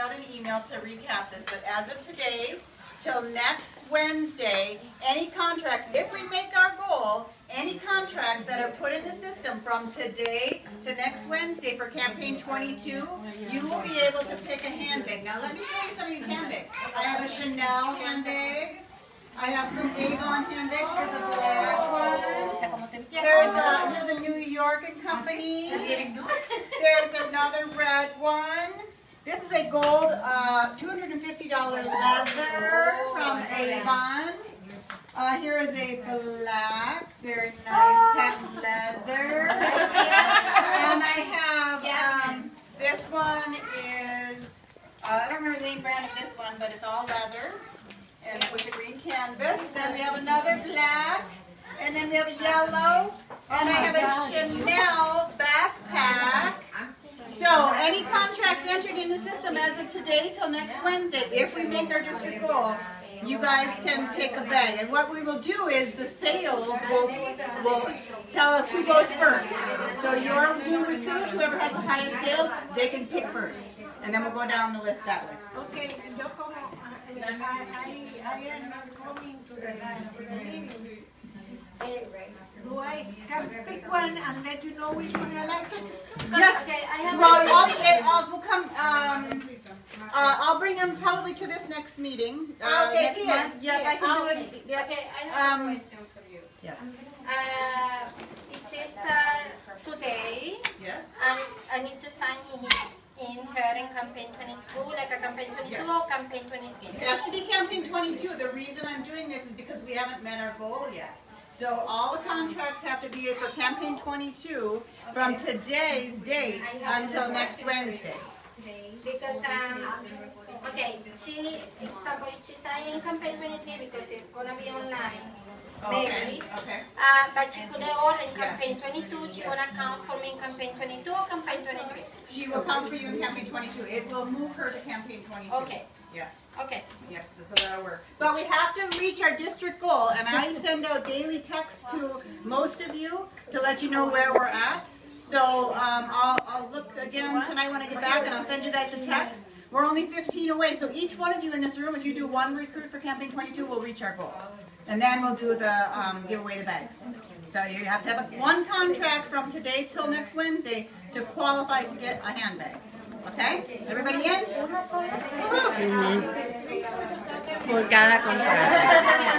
out an email to recap this, but as of today, till next Wednesday, any contracts, if we make our goal, any contracts that are put in the system from today to next Wednesday for campaign twenty-two, you will be able to pick a handbag. Now, let me show you some of these handbags. I have a Chanel handbag. I have some Avon handbags. There's a black one. There's a, there's a New York and Company. There's another red one. This is a gold, uh, $250 leather from Avon. Uh, here is a black, very nice patent leather. And I have, um, this one is, uh, I don't remember the name brand of this one, but it's all leather and with a green canvas. Then we have another black, and then we have a yellow, and I have a Chanel backpack. So any contracts entered in the system as of today till next Wednesday, if we make our district goal, you guys can pick a bag. And what we will do is the sales will, will tell us who goes first. So your new recruit, whoever has the highest sales, they can pick first. And then we'll go down the list that way. Okay, yo como, eh, I, I, I am not coming to the, the meeting. Do I can pick one and let you know which one I like? Yes. Okay, I have Well, I'll, it- I'll, we'll come, um, uh, I'll bring them probably to this next meeting, uh, Okay, next here, month. Yep, I can do it, yep. Okay, I have Um, a question for you. Yes. Uh, it start today, Yes. and I need to sign in, in her in campaign 22, like a campaign 22 Yes. or campaign 23. It has to be campaign twenty-two. The reason I'm doing this is because we haven't met our goal yet. So all the contracts have to be for campaign twenty-two from today's date until next Wednesday. Because, um, okay, she, example, she signed campaign 23 because it's gonna be online, maybe. okay. Uh, but she put it all in Yes. campaign 22, she gonna count for me in campaign 22 or campaign 23? She will come for you in campaign twenty-two. It will move her to campaign twenty-two. Okay, Yeah. okay. Yep, so that'll work. But we have to reach our district goal, and I send out daily texts to most of you to let you know where we're at. So, um, I'll, I'll look again tonight when I get back, and I'll send you guys a text. We're only fifteen away, so each one of you in this room, if you do one recruit for campaign twenty-two, we'll reach our goal. And then we'll do the, um, give away the bags. So you have to have one contract from today till next Wednesday to qualify to get a handbag. Okay? Everybody in? Por cada contrato.